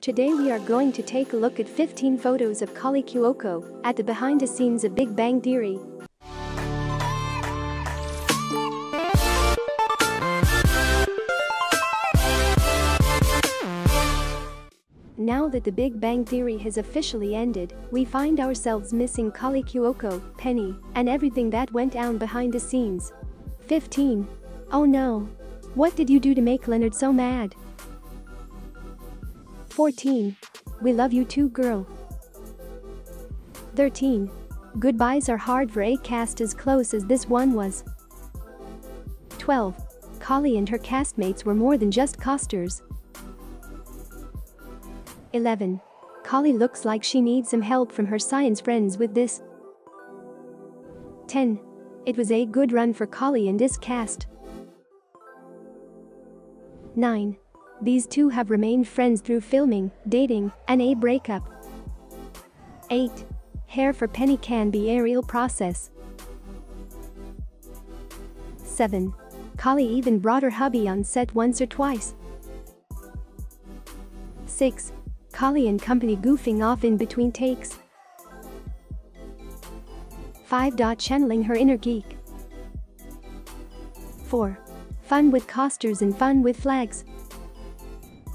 Today we are going to take a look at 15 photos of Kaley Cuoco at the behind the scenes of Big Bang Theory. Now that the Big Bang Theory has officially ended, we find ourselves missing Kaley Cuoco, Penny, and everything that went down behind the scenes. 15. Oh no. What did you do to make Leonard so mad? 14. We love you too girl. 13. Goodbyes are hard for a cast as close as this one was. 12. Kaley and her castmates were more than just costers. 11. Kaley looks like she needs some help from her science friends with this. 10. It was a good run for Kaley and this cast. 9. These two have remained friends through filming, dating, and a breakup. 8. Hair for Penny can be a real process. 7. Kaley even brought her hubby on set once or twice. 6. Kaley and company goofing off in between takes. 5. Channeling her inner geek. 4. Fun with costers and fun with flags.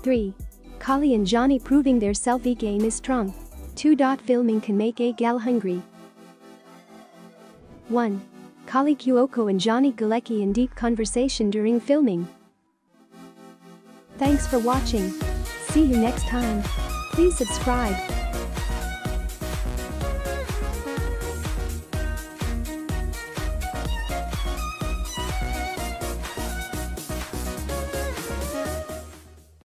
3. Kaley and Johnny proving their selfie game is strong. 2. Filming can make a gal hungry. 1. Kaley Cuoco and Johnny Galecki in deep conversation during filming. Thanks for watching. See you next time. Please subscribe.